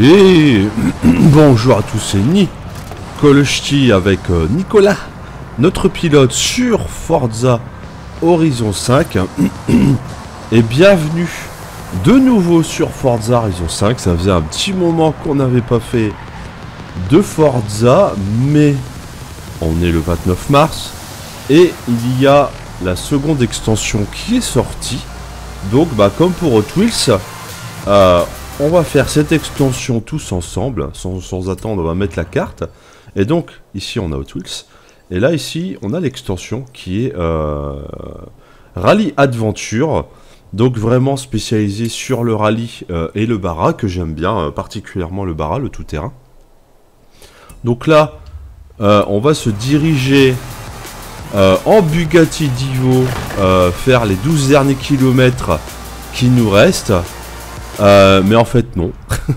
Et bonjour à tous, c'est Nikolchti avec euh, Nicolas, notre pilote sur Forza Horizon 5. Et bienvenue de nouveau sur Forza Horizon 5. Ça faisait un petit moment qu'on n'avait pas fait de Forza, mais on est le 29 mars. Et il y a la seconde extension qui est sortie. Donc, bah, comme pour Hot euh, on va faire cette extension tous ensemble, sans, attendre, on va mettre la carte. Et donc, ici, on a Wheels. Et là, ici, on a l'extension qui est euh, Rally Adventure. Donc, vraiment spécialisé sur le rallye euh, et le bara, que j'aime bien, particulièrement le bara, le tout-terrain. Donc là, on va se diriger euh, en Bugatti Divo euh, faire les 12 derniers kilomètres qui nous restent. Euh, mais en fait non.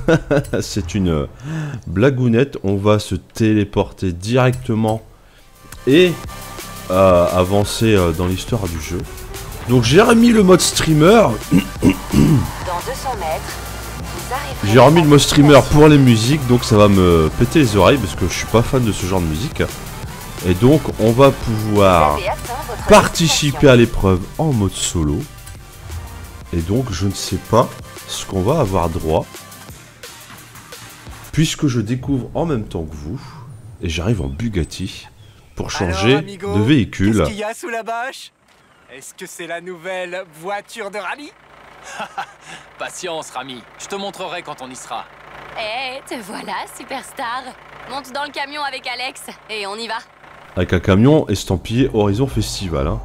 C'est une blagounette. On va se téléporter directement et avancer dans l'histoire du jeu. Donc j'ai remis le mode streamer. J'ai remis le mode streamer pour les musiques, donc ça va me péter les oreilles parce que je suis pas fan de ce genre de musique. Et donc, on va pouvoir participer à l'épreuve en mode solo. Et donc, je ne sais pas ce qu'on va avoir droit. Puisque je découvre en même temps que vous. Et j'arrive en Bugatti pour changer de véhicule. Qu'est-ce qu'il y a sous la bâche? Est-ce que c'est la nouvelle voiture de rallye Patience, Rami. Je te montrerai quand on y sera. Eh, te voilà, superstar. Monte dans le camion avec Alex et on y va. Avec un camion estampillé Horizon Festival. Hein.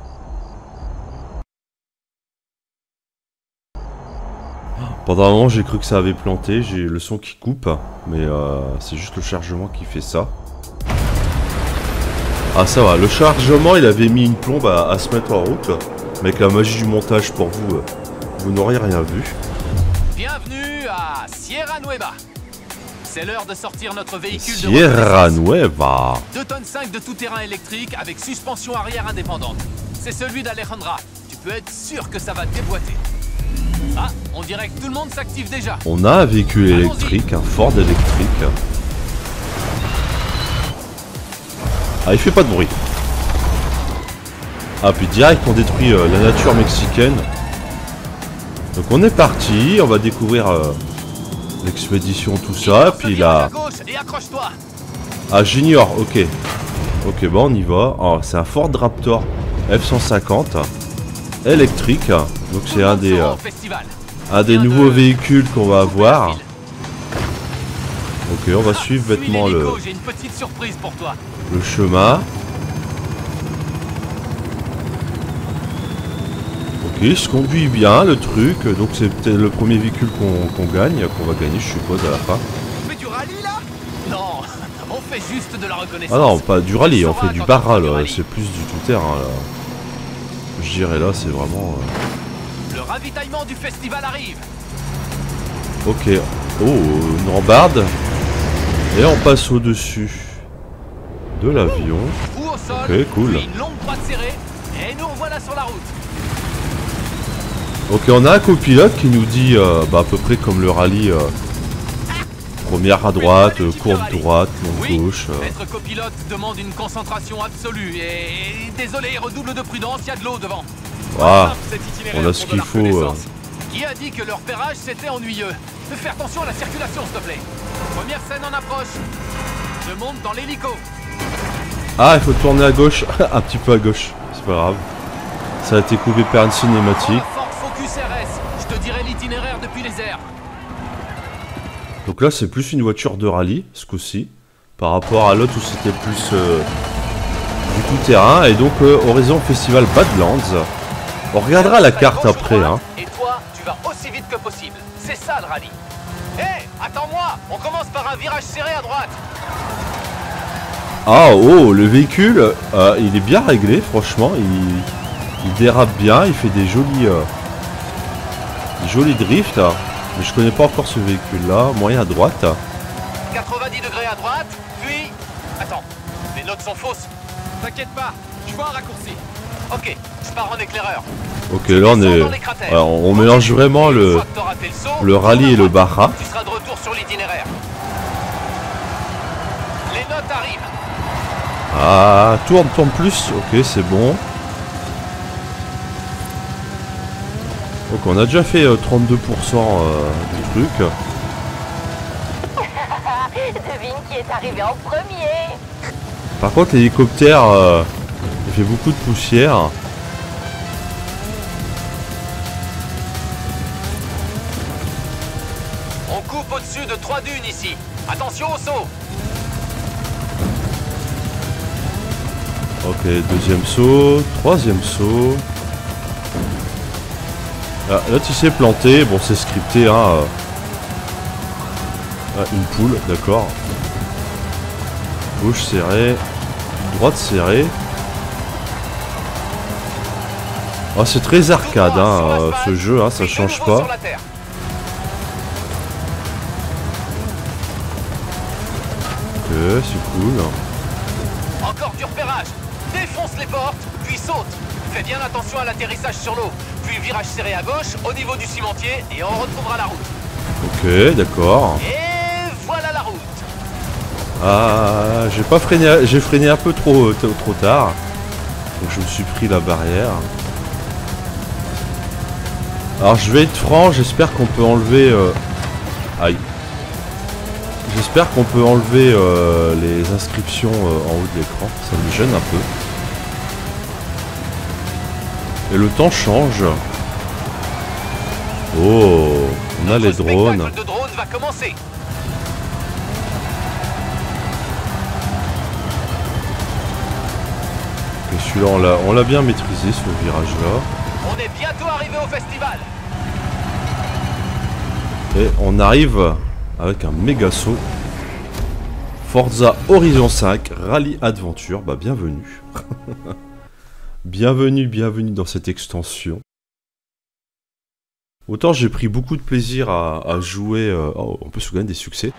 Pendant un moment, j'ai cru que ça avait planté. J'ai le son qui coupe. Mais euh, c'est juste le chargement qui fait ça. Ah, ça va. Le chargement, il avait mis une plombe à, se mettre en route. Mais avec la magie du montage pour vous, euh, vous n'auriez rien vu. Bienvenue à Sierra Nueva. C'est l'heure de sortir notre véhicule Sierra de Nueva. 2 tonnes 5 de tout-terrain électrique avec suspension arrière indépendante. C'est celui d'Alejandra. Tu peux être sûr que ça va déboîter. Ah, on dirait que tout le monde s'active déjà. On a un véhicule électrique, un Ford électrique. Ah, il fait pas de bruit. Ah, puis direct, on détruit euh, la nature mexicaine. Donc on est parti, on va découvrir euh, L'expédition, tout ça, puis là... Ah, j'ignore, ok. Ok, bon, on y va. Oh, c'est un Ford Raptor F-150 électrique. Donc c'est un des... Euh, un des nouveaux véhicules qu'on va avoir. Ok, on va suivre bêtement le... Le chemin. il se conduit bien le truc, donc c'est peut-être le premier véhicule qu'on gagne, qu'on va gagner je suppose à la fin. On fait du rallye là? Non, on fait juste de la reconnaissance. Ah non, pas du rallye, on fait du barra là, c'est plus du tout terrain là. Je dirais là, c'est vraiment... Euh, le ravitaillement du festival arrive Ok, oh, une rambarde. Et on passe au-dessus de l'avion. Ok, cool. Une longue serrée, et nous voilà sur la route. Ok, on a un copilote qui nous dit euh, bah, à peu près comme le rallye. Euh, première à droite, euh, courte droite, longue gauche. Être copilote demande une concentration absolue et, désolé, redouble de prudence, il y a de l'eau devant. Ah, on a ce qu'il faut. Qui a dit que leur pérage c'était ennuyeux? Fais attention à la circulation s'il te plaît. Première scène en approche. Je monte dans l'hélico. Ah, il faut tourner à gauche, un petit peu à gauche, c'est pas grave. Ça a été coupé par une cinématique. Je te dirai l'itinéraire depuis les airs. Donc là, c'est plus une voiture de rallye, ce coup-ci, par rapport à l'autre où c'était plus euh, du tout-terrain. Et donc, euh, Horizon Festival Badlands. On regardera la carte après. Hein. Et toi, tu vas aussi vite que possible. C'est ça le rallye. Hé, attends-moi On commence par un virage serré à droite. Ah, oh, le véhicule, euh, il est bien réglé, franchement. Il, il dérape bien, il fait des jolis, euh, jolis drifts. Mais je connais pas encore ce véhicule-là. Moyen à droite. 90 degrés à droite, puis... Attends, les notes sont fausses. T'inquiète pas, je vois un raccourci. Ok, je pars en éclaireur. Ok, là on est... Alors, on mélange vraiment le, le rallye et le barra. Tu seras de retour sur l'itinéraire. Les notes arrivent. Ah, tourne, tourne plus. Ok, c'est bon. Donc on a déjà fait euh, 32% euh, du truc. Devine qui est arrivé en premier Par contre l'hélicoptère, euh, il fait beaucoup de poussière. On coupe au-dessus de trois dunes ici. Attention au saut Ok, deuxième saut, troisième saut. Ah, là tu sais planter, bon c'est scripté hein. euh. Ah, une poule, d'accord. Gauche serrée, droite serrée. Ah, c'est très arcade hein, euh, ce jeu, hein, ça change pas. Ok, c'est cool. Encore du repérage. Défonce les portes, puis saute. Fais bien attention à l'atterrissage sur l'eau. Puis virage serré à gauche, au niveau du cimentier, et on retrouvera la route. Ok, d'accord. Et voilà la route. Ah, j'ai pas freiné, j'ai freiné un peu trop, trop, trop tard. Donc je me suis pris la barrière. Alors je vais être franc, j'espère qu'on peut enlever... euh, Aïe. J'espère qu'on peut enlever euh, les inscriptions euh, en haut de l'écran. Ça me gêne un peu. Et le temps change. Oh, on a Notre les drones. spectacle de drone va commencer. Et celui-là, on l'a- on l'a bien maîtrisé ce virage-là. On est bientôt arrivé au festival. Et on arrive avec un méga saut. Forza Horizon 5 Rally Adventure. Bah bienvenue. bienvenue, bienvenue dans cette extension. Autant j'ai pris beaucoup de plaisir à, à jouer, euh, oh, on peut se gagner des succès,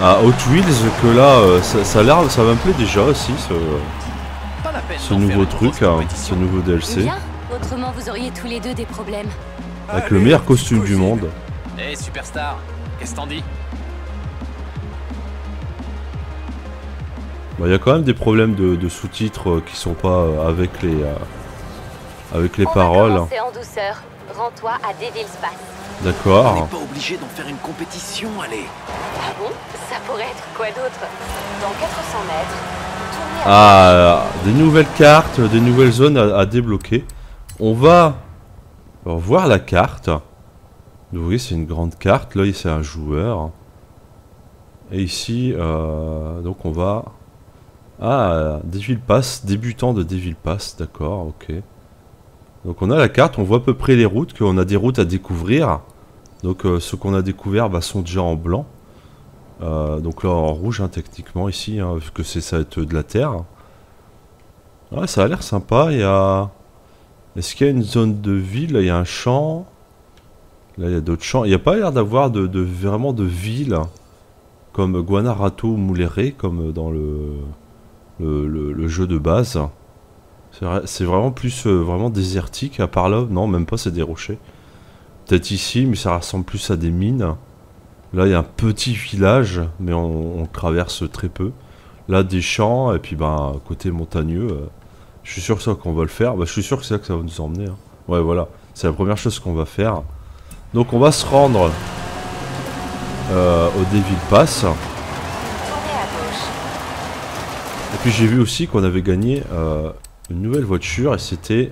à Hot Wheels que là, euh, ça, ça a l'air, ça me plaît déjà aussi, ce, nouveau truc, hein, ce nouveau DLC, Bien, autrement vous auriez tous les deux des problèmes. avec le meilleur costume du monde. Eh Superstar, qu'est-ce t'en dis? Bah, Il y a quand même des problèmes de, de sous-titres euh, qui sont pas euh, avec les, euh, avec les On paroles. en douceur. Rends-toi à Devil's Pass. On n'est D'accord. pas obligé d'en faire une compétition, allez. Ah bon? Ça pourrait être quoi d'autre? Dans 400 mètres, tournez à Ah, des nouvelles cartes, des nouvelles zones à, à débloquer. On va voir la carte. Vous voyez, c'est une grande carte. Là, c'est un joueur. Et ici, euh, donc on va... Ah, Devil Pass, débutant de Devil Pass, d'accord, ok. Donc on a la carte, on voit à peu près les routes, qu'on a des routes à découvrir. Donc euh, ceux qu'on a découvert bah, sont déjà en blanc. Euh, donc là en rouge hein, techniquement ici, hein, vu que c'est ça va être de la terre. Ouais, ça a l'air sympa, il y a... Est-ce qu'il y a une zone de ville? Il y a un champ. Là il y a d'autres champs. Il n'y a pas l'air d'avoir de, vraiment de ville comme Guanarato ou Mouléré, comme dans le, le, jeu de base. C'est vrai- C'est vraiment plus euh, vraiment désertique, à part là, non même pas c'est des rochers. Peut-être ici, mais ça ressemble plus à des mines. Là, il y a un petit village, mais on, traverse très peu. Là, des champs, et puis ben, côté montagneux, euh, je suis sûr que ça qu'on va le faire. Bah, je suis sûr que c'est là que ça va nous emmener. hein. Ouais, voilà, c'est la première chose qu'on va faire. Donc, on va se rendre euh, au Devil Pass. tournez à gauche. Et puis, j'ai vu aussi qu'on avait gagné euh, une nouvelle voiture, et c'était.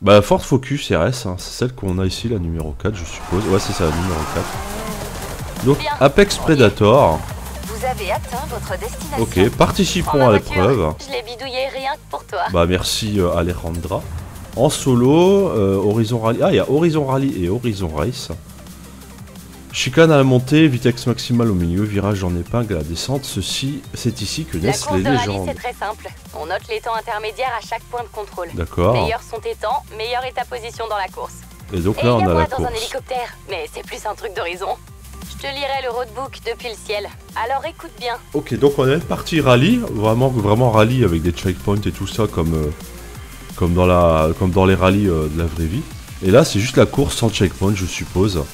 Bah, Ford Focus RS, hein, c'est celle qu'on a ici, la numéro 4, je suppose. Ouais, c'est ça, la numéro 4. Donc, Bien. Apex Predator. Vous avez atteint votre destination. Ok, participons à l'épreuve. Je l'ai bidouillé rien que pour toi. Bah merci euh, Alejandra. En solo, euh, Horizon Rally. Ah, il y a Horizon Rally et Horizon Race. Chicane à la montée, vitesse maximale au milieu, virage en épingle à la descente. Ceci, c'est ici que La naissent course les de rallye, légendes. c'est très simple. On note les temps intermédiaires à chaque point de contrôle. D'accord. Meilleurs sont tes temps, meilleure est ta position dans la course. Et donc là, on a la dans un hélicoptère, mais c'est plus un truc d'horizon. Je te lirai le roadbook depuis le ciel. Alors écoute bien. Ok, donc on a une partie rallye, vraiment, vraiment rallye avec des checkpoints et tout ça, comme, euh, comme, dans, la, comme dans les rallyes euh, de la vraie vie. Et là, c'est juste la course sans checkpoint, je suppose.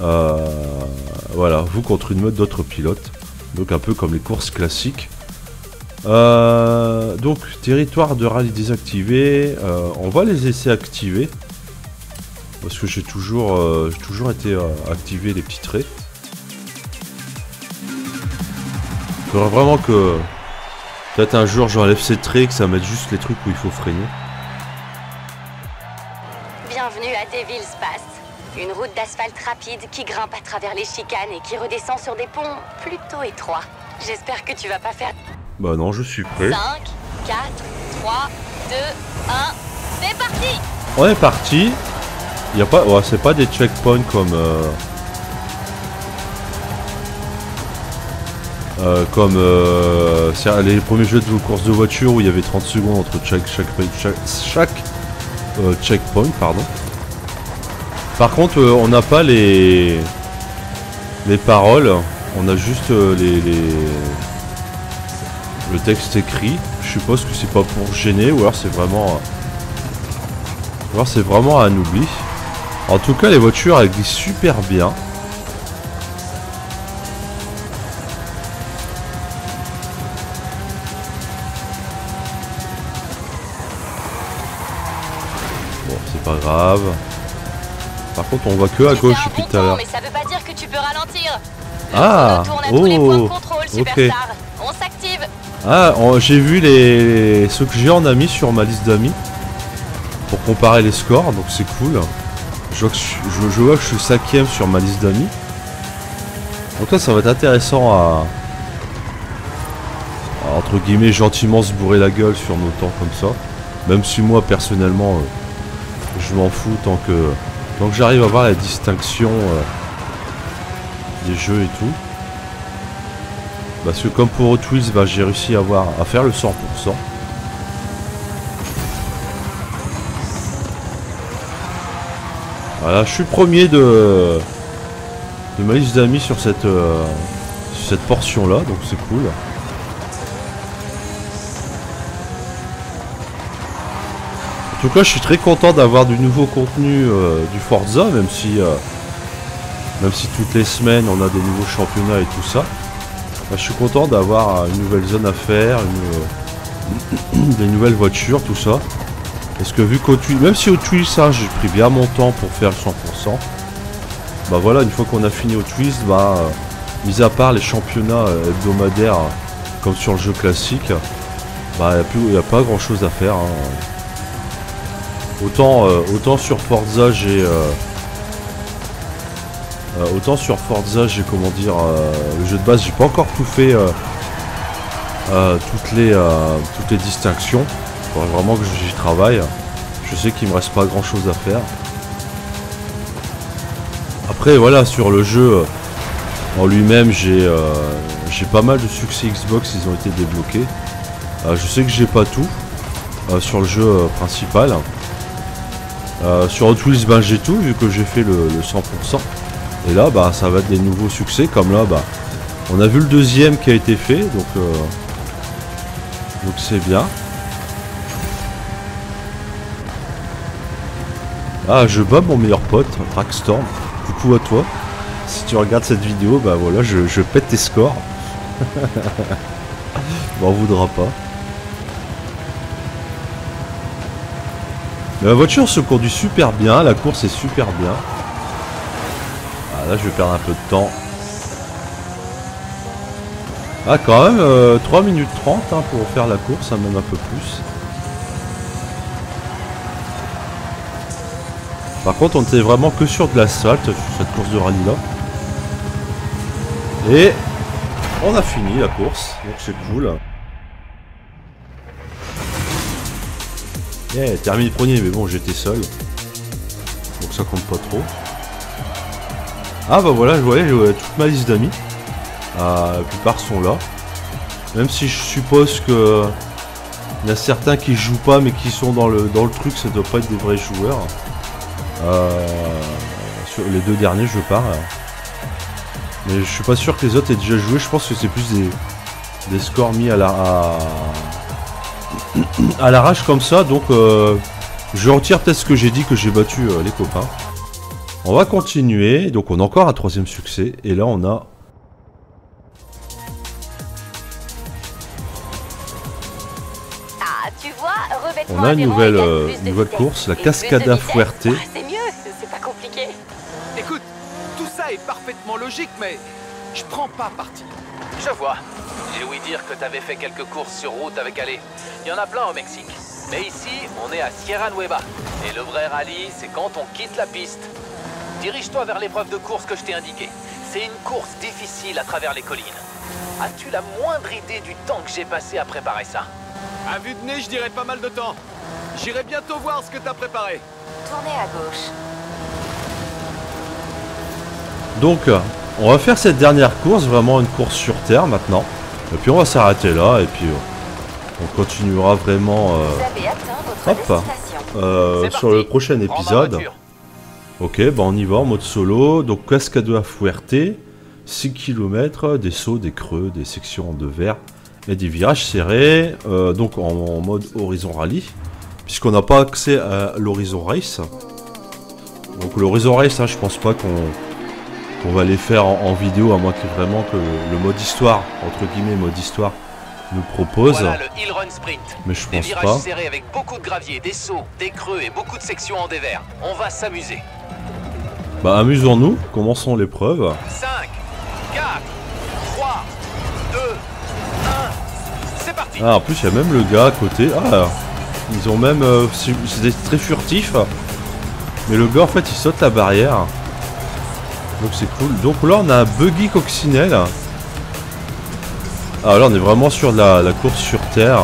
Euh, voilà, vous contre une meute d'autres pilotes. Donc un peu comme les courses classiques. Euh, donc, territoire de rallye désactivé. Euh, on va les laisser activer. Parce que j'ai toujours, toujours été activer les petits traits. Faudrait vraiment que... Peut-être un jour j'enlève ces traits, que ça mette juste les trucs où il faut freiner. Bienvenue à Devil Pass. Une route d'asphalte rapide qui grimpe à travers les chicanes et qui redescend sur des ponts plutôt étroits. J'espère que tu vas pas faire Bah non, je suis prêt. 5, 4, 3, 2, 1. C'est parti On est parti. Il y a pas, ouais, c'est pas des checkpoints comme euh, euh, comme euh, les premiers jeux de course de voiture où il y avait 30 secondes entre chaque chaque chaque, chaque, euh, checkpoint, pardon. Par contre, euh, on n'a pas les les paroles, on a juste euh, le texte écrit. Je suppose que c'est pas pour gêner ou alors c'est vraiment alors c'est vraiment un oubli. En tout cas, les voitures elles glissent super bien. Bon, c'est pas grave. Par contre, on voit que à gauche depuis tout à l'heure. mais ça veut pas dire que tu peux ralentir. Le Ah, chrono tourne à tous les points de oh, ok. On s'active. Ah, j'ai vu les ceux que j'ai en amis sur ma liste d'amis pour comparer les scores, donc c'est cool. Je vois, que je, suis- je- je vois que je suis cinquième sur ma liste d'amis. Donc là, ça va être intéressant à, à, entre guillemets gentiment se bourrer la gueule sur nos temps comme ça. Même si moi personnellement, euh, je m'en fous tant que que j'arrive à voir la distinction euh, des jeux et tout. Parce que comme pour Hot bah, j'ai réussi à, avoir, à faire le 100%. Voilà, je suis premier de, de ma liste d'amis sur cette, euh, sur cette portion-là, donc c'est cool. En tout cas, je suis très content d'avoir du nouveau contenu euh, du Forza, même si, euh, même si toutes les semaines on a des nouveaux championnats et tout ça. Bah, je suis content d'avoir une nouvelle zone à faire, des nouvelles voitures, tout ça. Parce que vu qu'au Twi- même si au Twist, hein, j'ai pris bien mon temps pour faire le 100%, bah voilà, une fois qu'on a fini au Twist, bah, euh, mis à part les championnats euh, hebdomadaires, euh, comme sur le jeu classique, bah, il n'y a, pas grand chose à faire. hein. Autant, euh, autant sur Forza, j'ai. euh, euh, autant sur Forza, j'ai comment dire, le jeu de base, j'ai pas encore tout fait, toutes les toutes les distinctions. Il faudrait vraiment que j'y travaille. Je sais qu'il me reste pas grand chose à faire. Après, voilà, sur le jeu en lui-même, j'ai j'ai pas mal de succès Xbox, ils ont été débloqués. Je sais que j'ai pas tout sur le jeu principal. Euh, sur Hot Wheels, ben, j'ai tout vu que j'ai fait le, le 100%. Et là, bah, ça va être des nouveaux succès. Comme là, bah, on a vu le deuxième qui a été fait, donc euh, donc c'est bien. Ah, je bats mon meilleur pote, Trackstorm. Coucou à toi. Si tu regardes cette vidéo, bah voilà, je, pète tes scores. M'en voudra pas. La voiture se conduit super bien, la course est super bien. Ah, là, je vais perdre un peu de temps. Ah, quand même, euh, 3 minutes 30 hein, pour faire la course, hein, même un peu plus. Par contre, on était vraiment que sur de l'asphalte sur cette course de rallye là. Et on a fini la course, donc c'est cool. Yeah, terminé premier, mais bon, j'étais seul. Donc ça compte pas trop. Ah bah voilà, je voyais toute ma liste d'amis. Ah, la plupart sont là. Même si je suppose que il y a certains qui jouent pas mais qui sont dans le dans le truc, ça doit pas être des vrais joueurs. Euh, sur les deux derniers, je parle. Mais je suis pas sûr que les autres aient déjà joué. Je pense que c'est plus des, des scores mis à la à l'arrache comme ça. Donc euh, je retire peut-être ce que j'ai dit que j'ai battu euh, les copains. On va continuer. Donc on a encore un troisième succès. Et là on a On a une nouvelle, euh, nouvelle course, la Cascada Fuerte. Ah, c'est mieux, c'est pas compliqué. Écoute, tout ça est parfaitement logique, mais je prends pas parti. Je vois. J'ai ouï dire que t'avais fait quelques courses sur route avec Ali. Il y en a plein au Mexique. Mais ici, on est à Sierra Nueva. Et le vrai rallye, c'est quand on quitte la piste. Dirige-toi vers l'épreuve de course que je t'ai indiquée. C'est une course difficile à travers les collines. As-tu la moindre idée du temps que j'ai passé à préparer ça? À vue de nez, je dirais pas mal de temps. J'irai bientôt voir ce que t'as préparé. Tournez à gauche. Donc, euh, on va faire cette dernière course, vraiment une course sur terre maintenant. Et puis on va s'arrêter là, et puis euh, on continuera vraiment euh, hop, euh, sur le prochain épisode. Ok, bah on y va en mode solo. Donc Cascada Fuerte, 6 km, des sauts, des creux, des sections en deux verres et des virages serrés. euh, donc en, en mode Horizon Rally, puisqu'on n'a pas accès à l'Horizon Race. Donc l'Horizon Race, hein, je pense pas qu'on qu'on va les faire en, en vidéo, à moins que vraiment que le, le mode histoire, entre guillemets mode histoire, nous propose. Voilà le Hill Run Sprint. Mais je Des pense virages pas. serrés avec beaucoup de gravier, des sauts, des creux et beaucoup de sections en dévers. On va s'amuser. Bah amusons-nous, commençons l'épreuve. 5, 4, 3, 2, 1. C'est parti Ah, en plus, il y a même le gars à côté. Ah, ils ont même. euh, c'est- très furtif. Mais le gars, en fait, il saute la barrière. Donc c'est cool. Donc là, on a un buggy coccinelle. Ah, là, on est vraiment sur la course sur terre.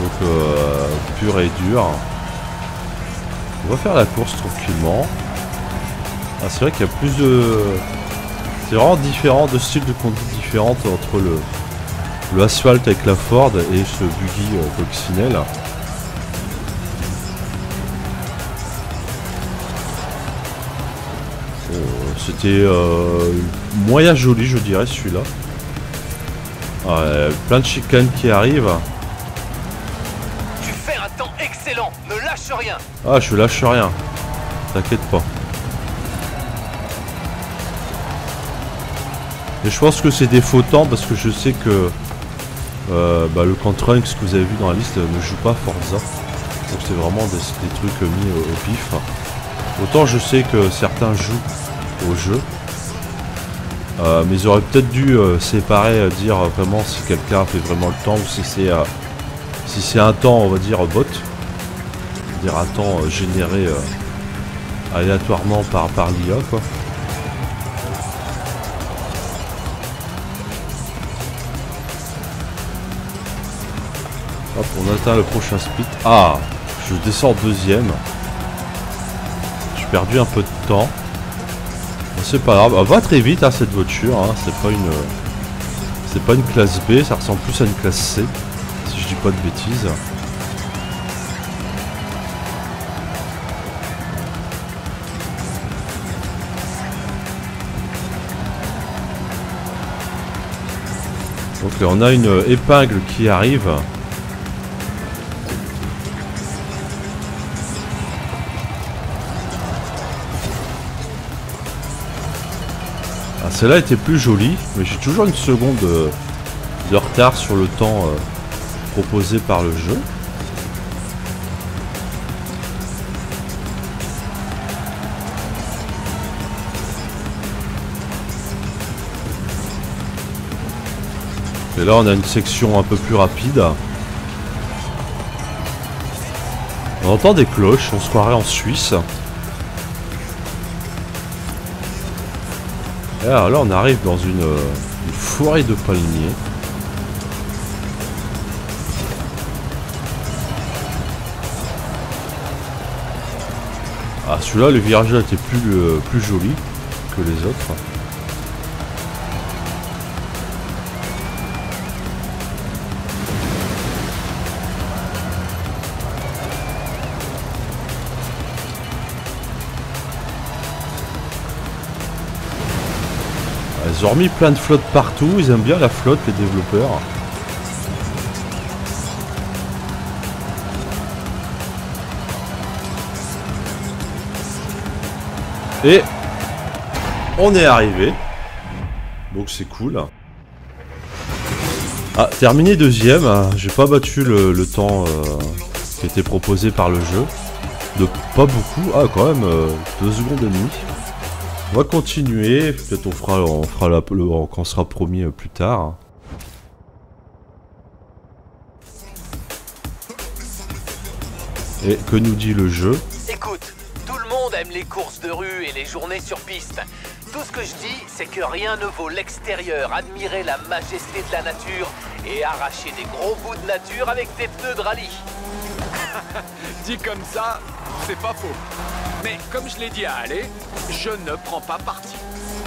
Donc, euh, pur et dur. On va faire la course tranquillement. Ah, c'est vrai qu'il y a plus de. C'est vraiment différent, de styles de conduite différentes entre le, le asphalte avec la Ford et ce buggy euh, coccinelle. C'était euh, moyen joli, je dirais, celui-là. Ouais, plein de chicanes qui arrivent. Tu fais un temps excellent Ne lâche rien Ah, je lâche rien. T'inquiète pas. Et je pense que c'est des faux temps parce que je sais que euh, bah, le que vous avez vu dans la liste ne joue pas Forza. Donc c'est vraiment des, des trucs mis au, au pif. Autant je sais que certains jouent au jeu. Euh, mais ils auraient peut-être dû euh, séparer, euh, dire vraiment si quelqu'un fait vraiment le temps ou si c'est si c'est un temps, on va dire, bot dire un temps généré aléatoirement par, par l'IA quoi. Hop, on atteint le prochain split. Ah, je descends deuxième. J'ai perdu un peu de temps. C'est pas grave, elle va très vite hein, cette voiture. hein. C'est pas une, c'est pas une classe B, ça ressemble plus à une classe C, si je dis pas de bêtises. Donc on a une épingle qui arrive. Celle-là était plus jolie, mais j'ai toujours une seconde euh, de retard sur le temps euh, proposé par le jeu. Et là, on a une section un peu plus rapide. On entend des cloches, on se croirait en Suisse. Alors là, on arrive dans une, euh, une forêt de palmiers. Ah, celui-là, le virage était plus, euh, plus joli que les autres. Ont remis plein de flottes partout, ils aiment bien la flotte, les développeurs. Et on est arrivé. Donc c'est cool. Ah, terminé deuxième. J'ai pas battu le, le temps euh, qui était proposé par le jeu. De pas beaucoup. Ah, quand même, euh, deux secondes et demie. On va continuer. Peut-être on fera, on fera la, le, quand on sera promis euh, plus tard. Et que nous dit le jeu? Écoute, tout le monde aime les courses de rue et les journées sur piste. Tout ce que je dis, c'est que rien ne vaut l'extérieur, admirer la majesté de la nature et arracher des gros bouts de nature avec des pneus de rallye. Dit comme ça, c'est pas faux. Mais comme je l'ai dit à Ale, je ne prends pas parti.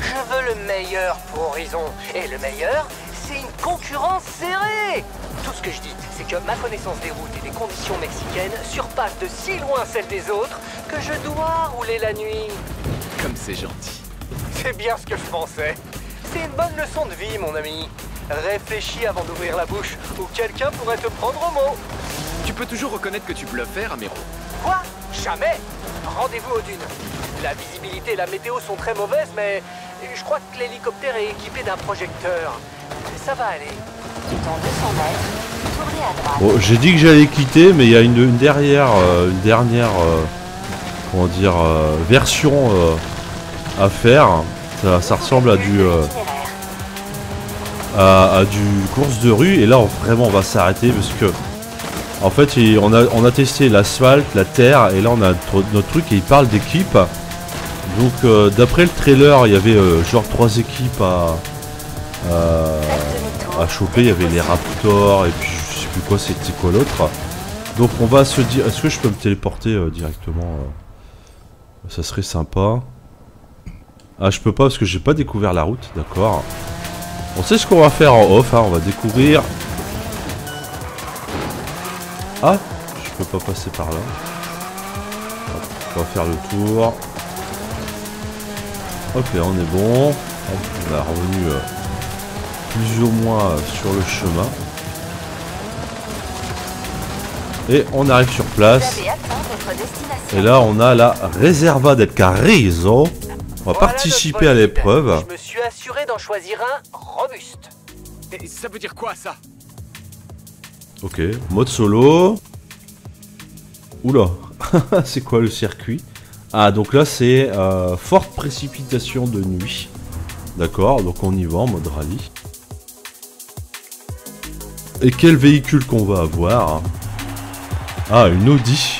Je veux le meilleur pour Horizon. Et le meilleur, c'est une concurrence serrée. Tout ce que je dis, c'est que ma connaissance des routes et des conditions mexicaines surpasse de si loin celle des autres que je dois rouler la nuit. Comme c'est gentil. C'est bien ce que je pensais. C'est une bonne leçon de vie, mon ami. Réfléchis avant d'ouvrir la bouche, ou quelqu'un pourrait te prendre au mot. Tu peux toujours reconnaître que tu bluffais, Ramiro. Quoi? Jamais Rendez-vous aux dunes. La visibilité et la météo sont très mauvaises, mais je crois que l'hélicoptère est équipé d'un projecteur. Ça va aller. Dans 200 mètres, tournez à droite. Bon, j'ai dit que j'allais quitter, mais il y a une, une dernière, euh, une dernière, euh, comment dire, euh, version euh, à faire. Ça, ça ressemble à du, euh, à, à du course de rue, et là, on, vraiment, on va s'arrêter parce que, en fait, on a, testé l'asphalte, la terre, et là, on a notre, truc et il parle d'équipe. Donc, euh, d'après le trailer, il y avait euh, genre trois équipes à, choper. Il y avait les Raptors et puis je sais plus quoi, c'était quoi l'autre. Donc on va se dire, est-ce que je peux me téléporter euh, directement Ça serait sympa. Ah, je peux pas parce que j'ai pas découvert la route, d'accord. On sait ce qu'on va faire en off, hein, on va découvrir. Ah, je peux pas passer par là. Hop, On va faire le tour. Ok, on est bon. Hop, on est revenu euh, plus ou moins euh, sur le chemin. Et on arrive sur place. Et là, on a la Reserva del Carrizo. On va Voilà participer à l'épreuve. Je me suis assuré d'en choisir un robuste. Et ça veut dire quoi, ça? Ok, mode solo. Oula, c'est quoi le circuit? Ah, donc là, c'est euh, forte précipitation de nuit. D'accord, donc on y va en mode rallye. Et quel véhicule qu'on va avoir Ah, une Audi.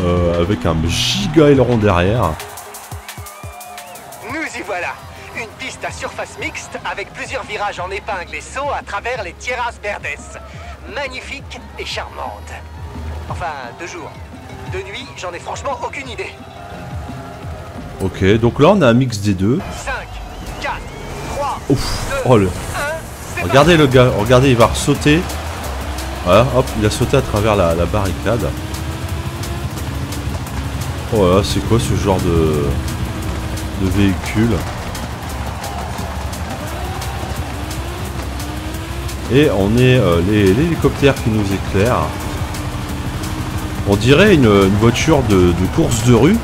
Euh, avec un giga aileron derrière. Surface mixte avec plusieurs virages en épingle et sauts à travers les Tierras Verdes. Magnifique et charmante. Enfin, de jour. De nuit, j'en ai franchement aucune idée. Ok, donc là, on a un mix des deux. 5, 4, 3, Ouf, 2, oh le... 1, c'est Regardez le gars, regardez, il va sauter. Voilà, hop, il a sauté à travers la, la barricade. Oh là, là, c'est quoi ce genre de, de véhicule? Et on est euh, l'hélicoptère qui nous éclaire. On dirait une, voiture de, course de rue,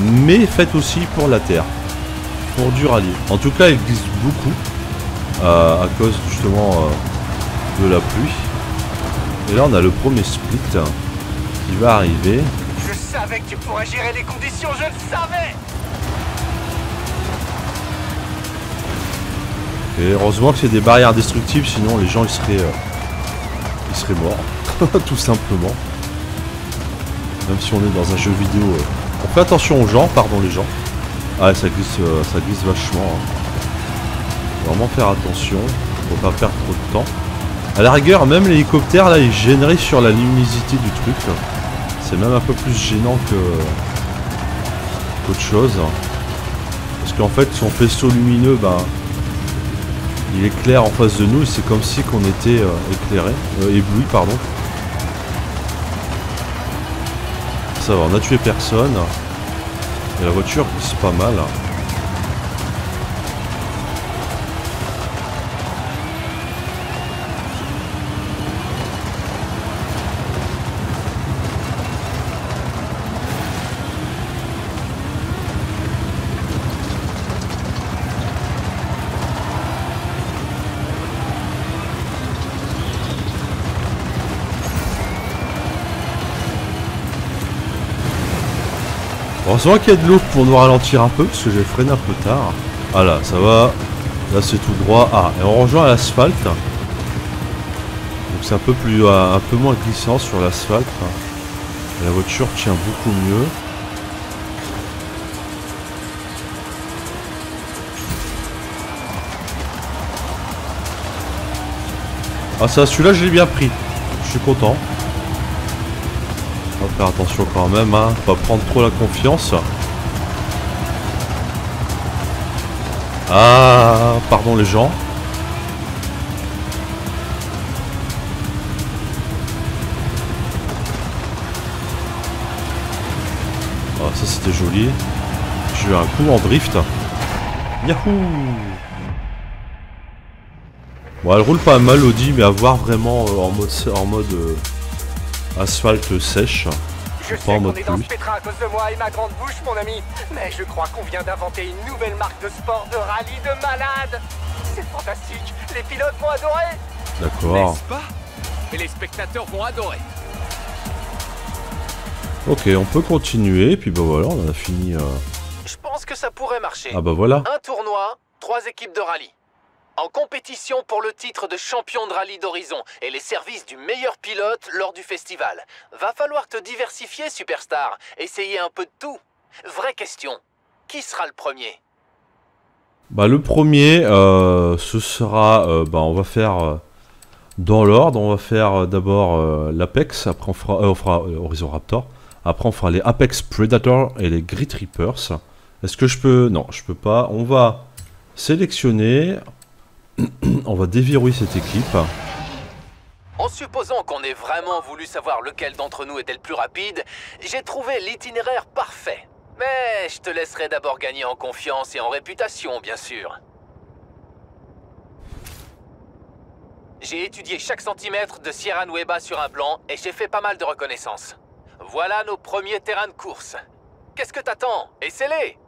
mais faite aussi pour la terre, pour du rallye. En tout cas, elle glisse beaucoup à, à cause justement euh, de la pluie. Et là, on a le premier split qui va arriver. Je savais que tu pourrais gérer les conditions, je le savais Et heureusement que c'est des barrières destructibles, sinon les gens ils seraient, euh, ils seraient morts, tout simplement. Même si on est dans un jeu vidéo, euh, on fait attention aux gens, pardon les gens. Ah, ça glisse, euh, ça glisse vachement. hein. Vraiment faire attention, faut pas perdre trop de temps. À la rigueur, même l'hélicoptère là, il généré sur la luminosité du truc. C'est même un peu plus gênant que qu'autre chose. Parce qu'en fait, son faisceau lumineux, ben, il éclaire en face de nous, c'est comme si qu'on était euh, éclairé, euh, ébloui, pardon. Ça va, on a tué personne. Et la voiture glisse pas mal. Heureusement qu'il y a de l'eau pour nous ralentir un peu, parce que j'ai freiné un peu tard. Ah là, ça va. Là, c'est tout droit. Ah, et on rejoint l'asphalte. Donc c'est un peu plus, euh, un peu moins glissant sur l'asphalte. La voiture tient beaucoup mieux. Ah ça, celui-là, je l'ai bien pris. Je suis content. On va faire attention quand même, hein. Pas prendre trop la confiance. Ah, pardon les gens. Ah, ça c'était joli. J'ai eu un coup en drift. Yahoo Bon, elle roule pas mal, Audi, mais à voir vraiment euh, en mode, en mode euh, asphalte sèche. Je Pas sais en qu'on est dans ce pétrin à cause de moi et ma grande bouche, mon ami. Mais je crois qu'on vient d'inventer une nouvelle marque de sport de rallye de malade. C'est fantastique. Les pilotes vont adorer. D'accord. N'est-ce pas? Et les spectateurs vont adorer. Ok, on peut continuer, puis bah voilà, on a fini. euh, Je pense que ça pourrait marcher. Ah bah voilà. Un tournoi, trois équipes de rallye. En compétition pour le titre de champion de rallye d'Horizon et les services du meilleur pilote lors du festival. Va falloir te diversifier, Superstar. Essayer un peu de tout. Vraie question. Qui sera le premier? Bah le premier, euh, ce sera, euh, bah on va faire euh, dans l'ordre, on va faire d'abord l'Apex, après on fera, on Horizon Raptor, après on fera les Apex Predator et les Grit Reapers. Est-ce que je peux? Non, je peux pas. On va sélectionner, on va déverrouiller cette équipe. En supposant qu'on ait vraiment voulu savoir lequel d'entre nous était le plus rapide, j'ai trouvé l'itinéraire parfait. Mais je te laisserai d'abord gagner en confiance et en réputation, bien sûr. J'ai étudié chaque centimètre de Sierra Nueva sur un plan et j'ai fait pas mal de reconnaissance. Voilà nos premiers terrains de course. Qu'est-ce que t'attends? Essaie-les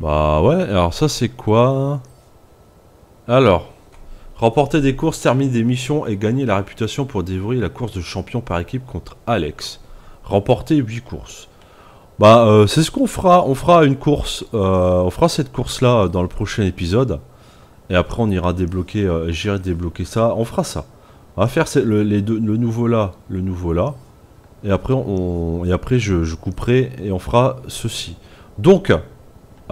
Bah ouais, alors ça c'est quoi? Alors, remporter des courses, terminer des missions et gagner la réputation pour dévorer la course de champion par équipe contre Alex. Remporter 8 courses. Bah euh, c'est ce qu'on fera, on fera une course, euh, on fera cette course là dans le prochain épisode. Et après on ira débloquer, euh, j'irai débloquer ça, on fera ça. On va faire le, nouveau là, le nouveau là. Et après, on, et après je couperai et on fera ceci. Donc,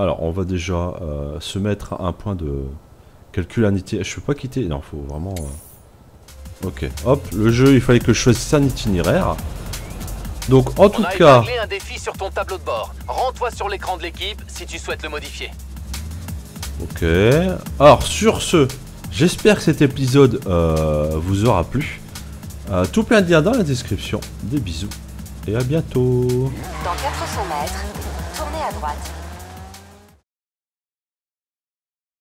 alors, on va déjà euh, se mettre à un point de calcul unité. Je peux pas quitter. Non, faut vraiment. euh, Ok. Hop, le jeu, il fallait que je choisisse un itinéraire. Donc, en tout On a cas, un défi sur ton tableau de bord. Rends-toi sur l'écran de l'équipe si tu souhaites le modifier. ok. Alors, sur ce, j'espère que cet épisode euh, vous aura plu. Euh, tout plein de liens dans la description. Des bisous et à bientôt. Dans 400 mètres, tournez à droite.